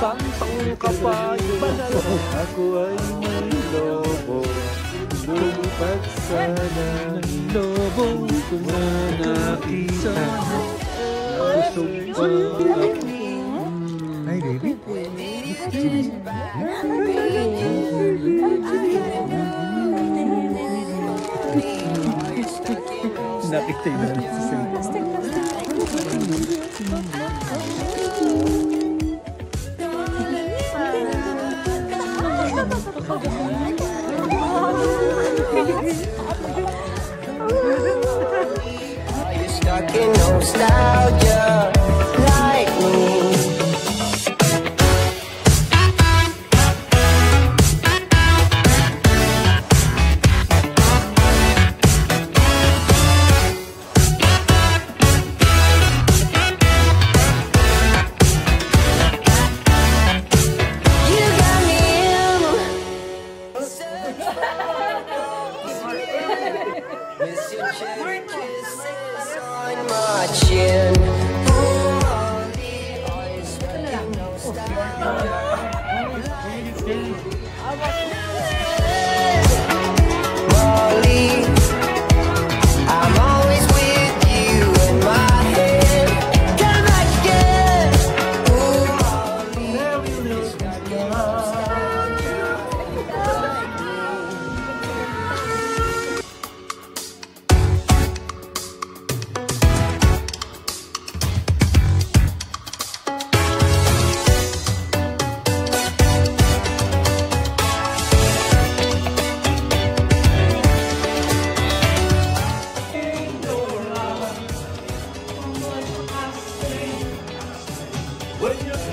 Santong kapayo Ako ay may lobo. Lumipad sana ng lobo Kung na nakita Busog pa Ay, baby. Nakita yun na sa you stuck in nostalgia marches on marches When you're